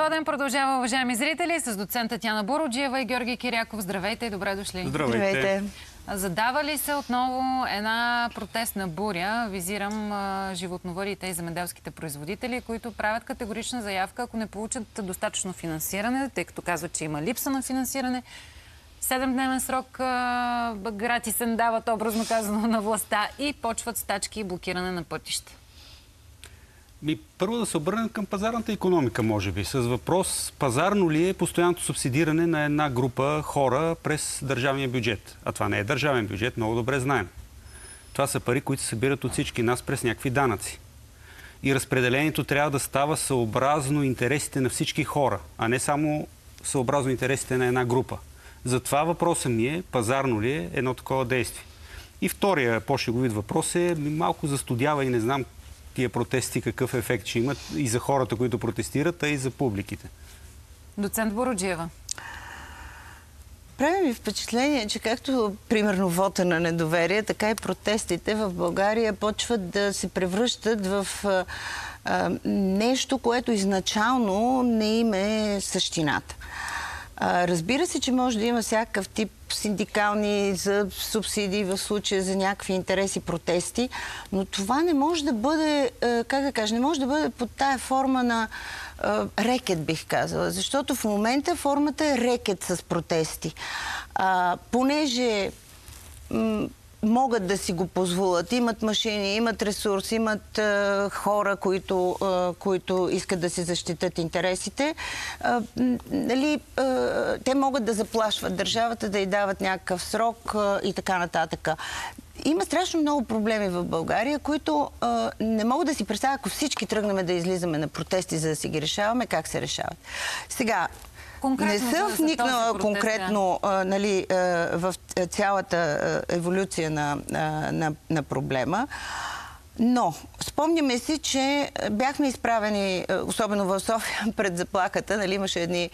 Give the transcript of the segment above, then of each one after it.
Това ден продължава, уважаеми зрители, с доцента Тяна Бороджиева и Георги Киряков. Здравейте и добре дошли. Здравейте. Здравейте. Задава ли се отново една протестна буря? Визирам а, животновъдите и земеделските производители, които правят категорична заявка, ако не получат достатъчно финансиране, тъй като казват, че има липса на финансиране. Седемдневен срок а, гратисен дават, образно казано, на властта и почват стачки и блокиране на пътища. Ми, първо да се обърнем към пазарната економика, може би, с въпрос пазарно ли е постоянното субсидиране на една група хора през държавния бюджет. А това не е държавен бюджет, много добре знаем. Това са пари, които се събират от всички нас през някакви данъци. И разпределението трябва да става съобразно интересите на всички хора, а не само съобразно интересите на една група. Затова въпросът ми е, пазарно ли е едно такова действие. И втория по-шеговит въпрос е, малко застудява и не знам тия протести какъв ефект ще имат и за хората, които протестират, а и за публиките. Доцент Бороджиева. Прави ми впечатление, че както примерно вота на недоверие, така и протестите в България почват да се превръщат в а, нещо, което изначално не им е същината. Разбира се, че може да има всякакъв тип синдикални за субсидии в случая за някакви интереси, протести, но това не може да бъде, как да кажа, не може да бъде под тая форма на рекет, бих казала. Защото в момента формата е рекет с протести. Понеже могат да си го позволят. Имат машини, имат ресурс, имат а, хора, които, а, които искат да си защитат интересите. А, нали, а, те могат да заплашват държавата, да й дават някакъв срок а, и така нататък. Има страшно много проблеми в България, които а, не мога да си представя, ако всички тръгнем да излизаме на протести, за да си ги решаваме, как се решават. Сега, Конкретно не съм вникнала конкретно а, нали, а, в цялата еволюция на, на, на проблема. Но, спомняме си, че бяхме изправени, особено в София, пред заплахата. Нали, имаше едни е,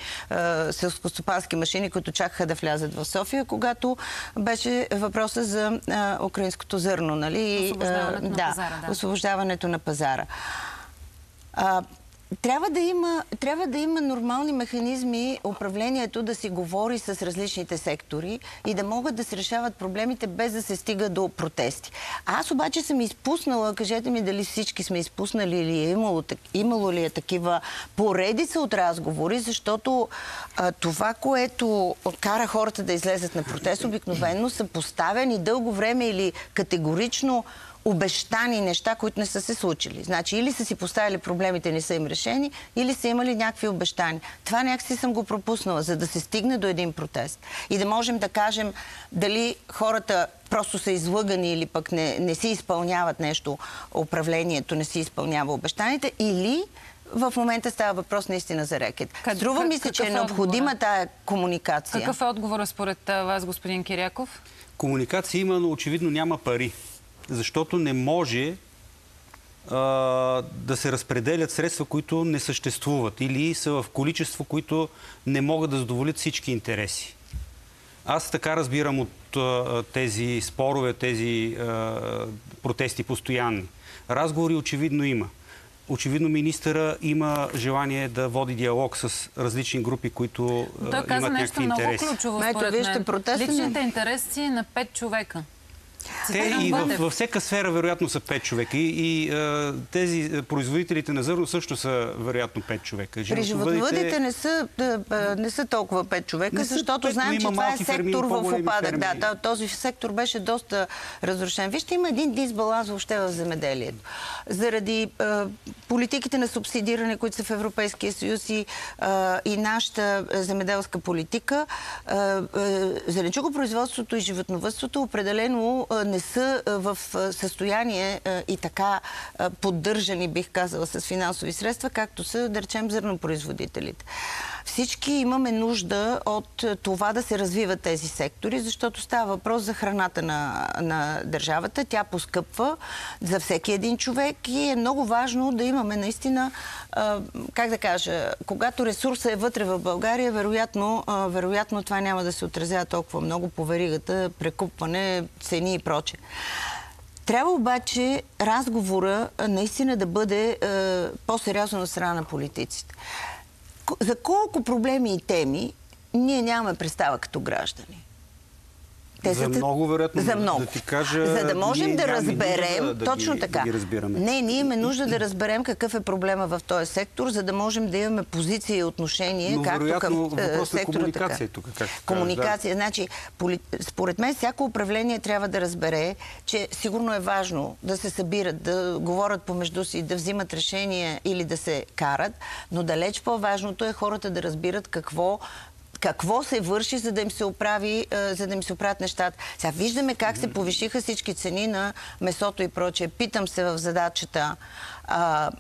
селскостопански машини, които чакаха да влязат в София, когато беше въпроса за е, украинското зърно. Нали, освобождаването, е, на, пазара, да. освобождаването на пазара. Трябва да, има, трябва да има нормални механизми управлението да си говори с различните сектори и да могат да се решават проблемите без да се стига до протести. Аз обаче съм изпуснала, кажете ми дали всички сме изпуснали или е имало, имало ли е такива поредица от разговори, защото а, това, което кара хората да излезат на протест, обикновено са поставени дълго време или категорично обещани неща, които не са се случили. Значи или са си поставили проблемите, не са им решени, или са имали някакви обещания. Това някакси съм го пропуснала, за да се стигне до един протест. И да можем да кажем дали хората просто са излъгани или пък не, не си изпълняват нещо, управлението не си изпълнява обещаните, или в момента става въпрос наистина за рекет. Как, Струва ми се, че е, е необходима отговора? тая комуникация. Какъв е отговорът според вас, господин Киряков? Комуникация има, но очевидно няма пари защото не може а, да се разпределят средства, които не съществуват или са в количество, които не могат да задоволят всички интереси. Аз така разбирам от а, тези спорове, тези а, протести постоянни. Разговори очевидно има. Очевидно министъра има желание да води диалог с различни групи, които Той каза имат нещо много ключово, според мен. Личните интереси на пет човека. Те и в, във всяка сфера вероятно са 5 човека. И, и а, тези производителите на зърно също са вероятно 5 човека. При животновъдите не са, не са толкова 5 човека, защото 5, знаем, че това е сектор в опадък. Да, този сектор беше доста разрушен. Вижте, има един дисбаланс въобще в земеделието. Заради политиките на субсидиране, които са в Европейския съюз и, а, и нашата земеделска политика, зеленчукопроизводството и животновътството определено не са в състояние и така поддържани, бих казала, с финансови средства, както са, да речем, зърнопроизводителите. Всички имаме нужда от това да се развиват тези сектори, защото става въпрос за храната на, на държавата. Тя поскъпва за всеки един човек и е много важно да имаме наистина, как да кажа, когато ресурсът е вътре в България, вероятно, вероятно това няма да се отразява толкова много по веригата, прекупване, цени и прочее. Трябва обаче разговора наистина да бъде е, по-сериозно на страна на политиците. За колко проблеми и теми ние нямаме представа като граждани. За са- много, вероятно, За да много. ти кажа, За да можем да разберем, да- да точно ги- така. да ги разбираме. Не, ние имаме нужда да разберем какъв е проблема в този сектор, за да можем да имаме позиция и отношение, Но, както вероятно, към е, на сектора, комуникация така. е тук, кажеш, Комуникация. Значи, поли... според мен, всяко управление трябва да разбере, че сигурно е важно да се събират, да говорят помежду си, да взимат решения или да се карат, но далеч по-важното е хората да разбират какво какво се върши, за да им се оправи, е, за да им се оправят нещата. Сега виждаме как се повишиха всички цени на месото и прочее. Питам се в задачата. А,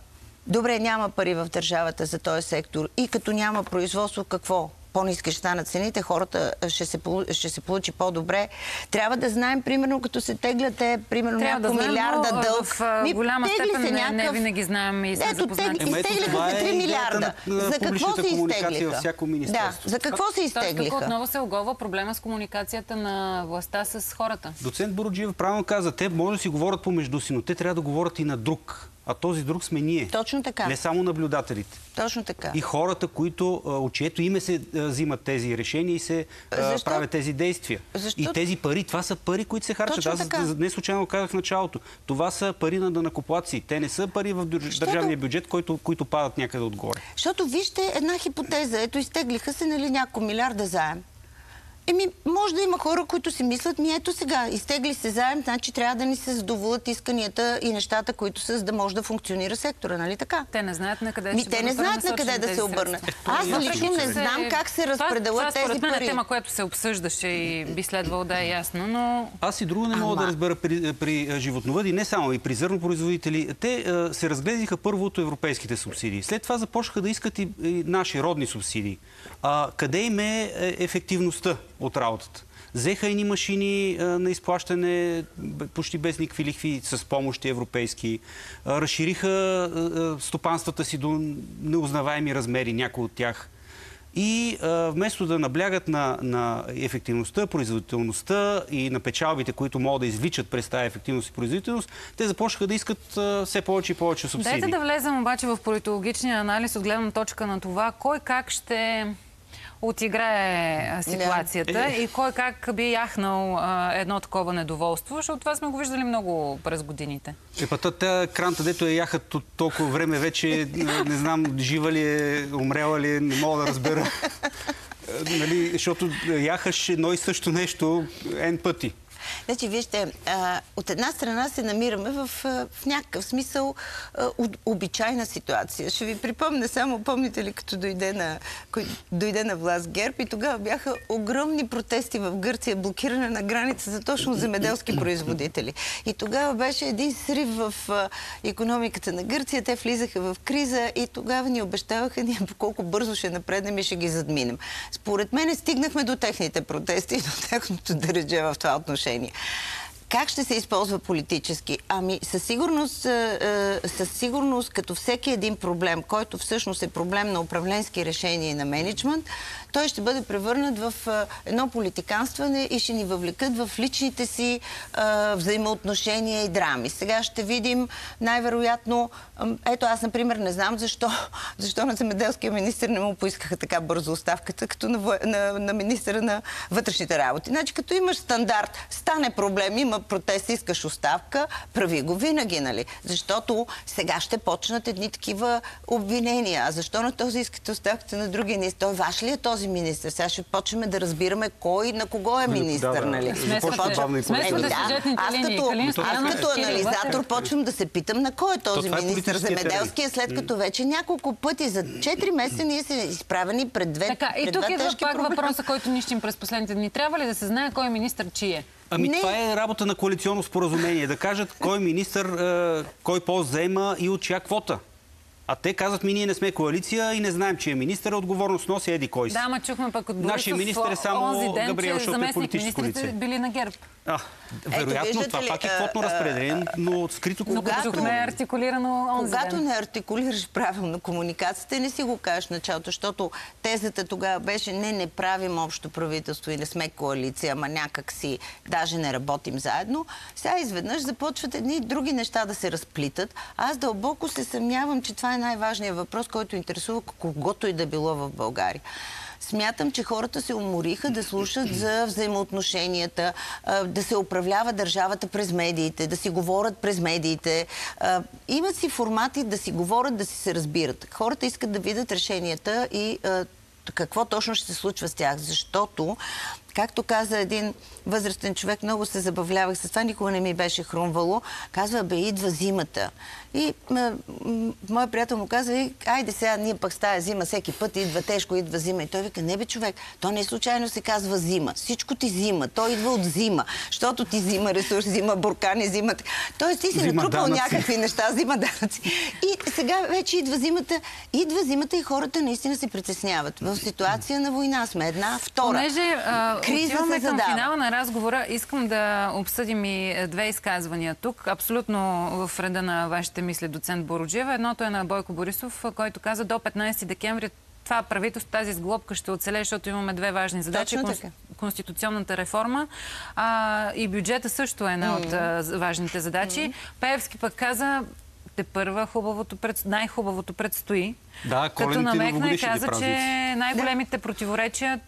добре, няма пари в държавата за този сектор. И като няма производство, какво? По-низки ще станат цените, хората ще се, ще се получи по-добре. Трябва да знаем, примерно, като се теглят те, примерно, Трябва да няколко знаем, милиарда но дълг. в Ми, голяма степен се не- не някакъв- винаги знаем и сме Ето, запознати. тег- Ема ето изтеглиха това се е 3 идеята милиарда. За какво се комуникация изтеглиха? във всяко Да, министерство. за какво се Тоест, тук изтеглиха? отново се оголва проблема с комуникацията на властта с хората. Доцент Боруджиев правилно каза, те може да си говорят помежду си, но те трябва да говорят и на друг. А този друг сме ние. Точно така. Не само наблюдателите. Точно така. И хората, които от чието име се взимат тези решения и се Защо? правят тези действия. Защо? И тези пари, това са пари, които се харчат. Точно Аз така. не случайно казах в началото. Това са пари на данакоплаци. Те не са пари в Защото- държавния бюджет, който, които падат някъде отгоре. Защото вижте една хипотеза. Ето, изтеглиха се нали, няколко милиарда заем. Еми, може да има хора, които си мислят, ми ето сега, изтегли се заем, значи трябва да ни се задоволят исканията и нещата, които са, за да може да функционира сектора, нали така? Те не знаят на къде Ми, ще те не знаят на къде да се обърнат. Аз ясно, лично не се- знам как се Това- разпределят това, тези е пари. тема, която се обсъждаше и би следвало да е ясно, но Аз и друго не мога да разбера при, при а, животновъди, не само и при зърнопроизводители. Те а, се разглезиха първо от европейските субсидии. След това започнаха да искат и, и наши родни субсидии. А, къде им е е, ефективността от работата? Взеха едни машини а, на изплащане почти без никакви лихви с помощи европейски. А, разшириха а, стопанствата си до неузнаваеми размери, някои от тях. И вместо да наблягат на, на ефективността, производителността и на печалбите, които могат да извличат през тази ефективност и производителност, те започнаха да искат все повече и повече субсидии. Дайте да влезем обаче в политологичния анализ от гледна точка на това, кой как ще отиграе а, ситуацията Е. и кой как би яхнал а, едно такова недоволство, защото това сме го виждали много през годините. Епата, тя кранта, дето я яхат от толкова време вече, не, не знам, жива ли е, умрела ли е, не мога да разбера. Е, нали, защото яхаш едно и също нещо N пъти. Значи, вижте, а, от една страна се намираме в, в някакъв смисъл а, обичайна ситуация. Ще ви припомня само, помните ли, като дойде на, кой, дойде на власт ГЕРБ и тогава бяха огромни протести в Гърция, блокиране на граница за точно земеделски производители. И тогава беше един срив в а, економиката на Гърция, те влизаха в криза и тогава ни обещаваха ние колко бързо ще напреднем и ще ги задминем. Според мен стигнахме до техните протести и до тяхното дередже в това отношение. 给你。Как ще се използва политически? Ами със сигурност, е, е, със сигурност, като всеки един проблем, който всъщност е проблем на управленски решения и на менеджмент, той ще бъде превърнат в е, едно политиканстване и ще ни въвлекат в личните си взаимоотношения и драми. Сега ще видим най-вероятно, ето аз, например, не знам защо, защо на земеделския министр не му поискаха така бързо оставката, като на, на, на министра на вътрешните работи. Значи, като имаш стандарт, стане проблем, има протест, искаш оставка, прави го винаги, нали? Защото сега ще почнат едни такива обвинения. А защо на този искате оставката на другия не? Той ваш ли е този министр? Сега ще почнем да разбираме кой на кого е министър, да, да. нали? Започва смесвате да. сюжетните Аз линии. като, Калин аз като анализатор почвам да се питам на кой е този това е министр земеделския, след като вече няколко пъти за 4 месеца ние сме изправени пред две Така, и тук два идва пак въпроса, който нищим през последните дни. Трябва ли да се знае кой е министър чие? Ами Не. това е работа на коалиционно споразумение. Да кажат кой министър, е, кой пост заема и от чия квота. А те казват ми, ние не сме коалиция и не знаем, че е министър, отговорност носи еди кой си. Да, ама чухме пък от Борисов Нашия министър е само ден, Габриел, защото е министрите лице. били на ГЕРБ. А, вероятно, това ли, пак е квотно разпределение, но скрито Когато- като чухме артикулирано Когато не артикулираш правилно комуникацията, не си го кажеш началото, защото тезата тогава беше не, не правим общо правителство и не сме коалиция, ама някак си даже не работим заедно. Сега изведнъж започват едни други неща да се разплитат. Аз дълбоко се съмнявам, че това е най-важният въпрос, който интересува когото и да било в България. Смятам, че хората се умориха да слушат за взаимоотношенията, да се управлява държавата през медиите, да си говорят през медиите. Имат си формати да си говорят, да си се разбират. Хората искат да видят решенията и какво точно ще се случва с тях. Защото, както каза един възрастен човек, много се забавлявах с това, никога не ми беше хрумвало. Казва, бе, идва зимата. И моят приятел му казва, «Ей, айде сега, ние пък с тая зима всеки път идва тежко, идва зима. И той вика, не бе човек, то не случайно се казва зима. Всичко ти зима. То идва от зима. Защото ти зима ресурс, зима буркани, зима... Тоест ти си Зима натрупал данъци. някакви неща, зима данъци. И сега вече идва зимата, идва зимата и хората наистина се притесняват. В ситуация на война сме. Една, втора. Понеже а, Криза отиваме се към задава. финала на разговора, искам да обсъдим и е, две изказвания тук. Абсолютно в реда на вашите мисли, доцент Бороджиева. Едното е на Бойко Борисов, който каза до 15 декември това правителство, тази сглобка ще оцелее, защото имаме две важни задачи. Така. Конституционната реформа а, и бюджета също е една от а, важните задачи. Пеевски пък каза, те първа хубавото, пред... най-хубавото предстои. Да, като намекна и каза, че най-големите противоречия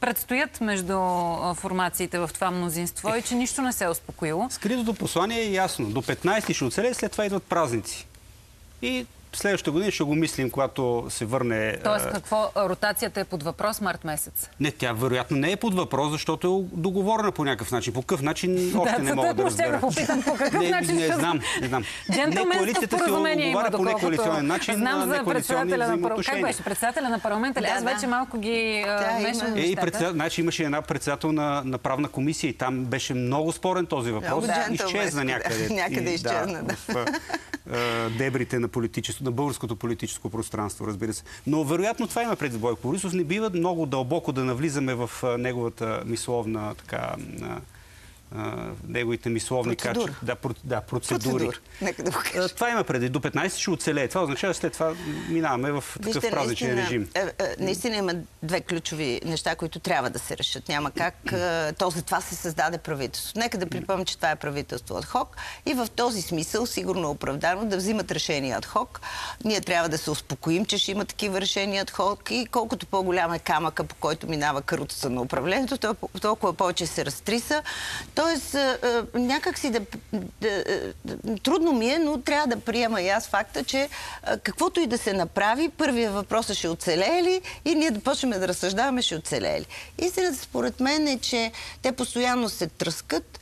предстоят между формациите в това мнозинство и че нищо не се е успокоило. Скритото послание е ясно. До 15 ще оцелее, след това идват празници. И следващата година ще го мислим, когато се върне... Тоест, какво ротацията е под въпрос март месец? Не, тя вероятно не е под въпрос, защото е договорена по някакъв начин. По какъв начин още не мога да разбера. го попитам, по какъв не, начин не знам, не знам. Се споразумение има, по некоалиционен начин знам на за председателя на парламента. Как беше? Председателя на парламента ли? Да, Аз да. вече малко ги Да, мешам. Е, и нещата. председател, значи имаше една председател на, на правна комисия и там беше много спорен този въпрос. Много Изчезна джентълменско, да. някъде. Някъде изчезна, да. В, дебрите на, политическо, на българското политическо пространство, разбира се. Но вероятно това има преди Бойко Борисов. Не бива много дълбоко да навлизаме в неговата мисловна така... а, неговите мисловни Процедура. качества. Да, про, да, процедури. Процедура. Нека да го кажа. Това има преди. До 15 ще оцелее. Това означава, след това минаваме в такъв празничен режим. е, е, наистина има две ключови неща, които трябва да се решат. Няма как. е, То за това се създаде правителство. Нека да припомня, че това е правителство от хок и в този смисъл, сигурно оправдано, да взимат решения от хок. Ние трябва да се успокоим, че ще има такива решения от хок и колкото по-голям е камъка, по който минава каруцата на управлението, тол- толкова повече се разтриса. Тоест, някак си да, да, Трудно ми е, но трябва да приема и аз факта, че каквото и да се направи, първия въпрос е ще оцелее ли и ние да почнем да разсъждаваме ще оцелее ли. Истината според мен е, че те постоянно се тръскат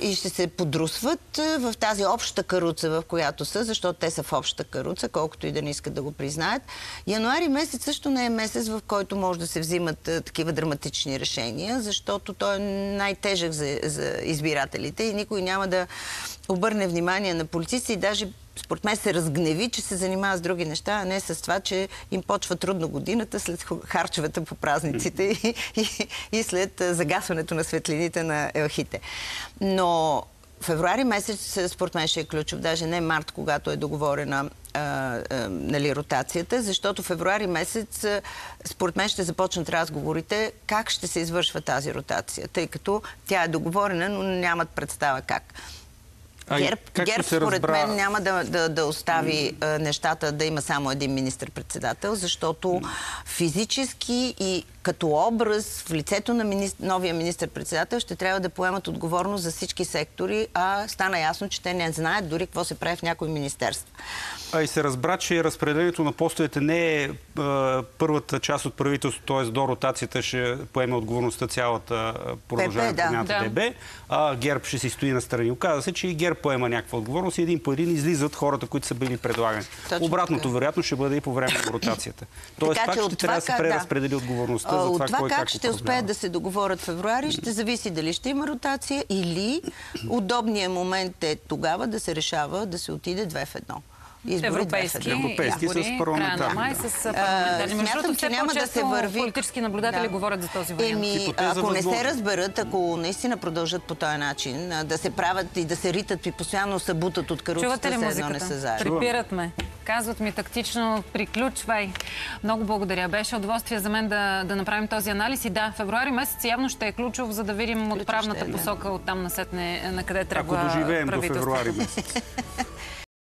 и ще се подрусват в тази обща каруца, в която са, защото те са в обща каруца, колкото и да не искат да го признаят. Януари месец също не е месец, в който може да се взимат такива драматични решения, защото той е най-тежък за, за избирателите и никой няма да обърне внимание на полицисти и даже според мен се разгневи, че се занимава с други неща, а не с това, че им почва трудно годината след харчовете по празниците и, и, и след загасването на светлините на елхите. Но февруари месец, според мен, ще е ключов, даже не март, когато е договорена а, а, нали, ротацията, защото февруари месец, а, според мен, ще започнат разговорите как ще се извършва тази ротация, тъй като тя е договорена, но нямат представа как. А ГЕРБ, ГЕРБ според разбра- мен няма да, да, да остави а, нещата да има само един министр-председател, защото физически и като образ в лицето на новия министр-председател ще трябва да поемат отговорност за всички сектори, а стана ясно, че те не знаят дори какво се прави в някои министерства. А и се разбра, че разпределението на постовете не е първата част от правителството, т.е. до ротацията ще поеме отговорността цялата продължаване ПП, да. промяната Да. ДБ, а ГЕРБ ще си стои на страни. Оказва се, че и ГЕРБ поема някаква отговорност и един по един излизат хората, които са били предлагани. Точно Обратното, така. вероятно, ще бъде и по време на ротацията. Тоест, Така пак ще от трябва да се преразпредели отговорността А, за това, От това кой как, как ще успеят да се договорят в февруари, ще зависи дали ще има ротация или удобният момент е тогава да се решава да се отиде две в едно. Избори, Европейски. Европейски избори, с края парламентарни, на май да. с парламентарни. Между Смятам, другото, че все няма да се върви. политически наблюдатели говорят за този вариант. Еми, ако не се разберат, ако наистина продължат по този начин, да се правят и да се ритат и постоянно са бутат от каруцата, все едно не са заедно. Припират ме. Казват ми тактично, приключвай. Много благодаря. Беше удоволствие за мен да, да направим този анализ. И да, февруари месец явно ще е ключов, за да видим отправната посока от там насетне на къде Ако тръгва доживеем до февруари месец.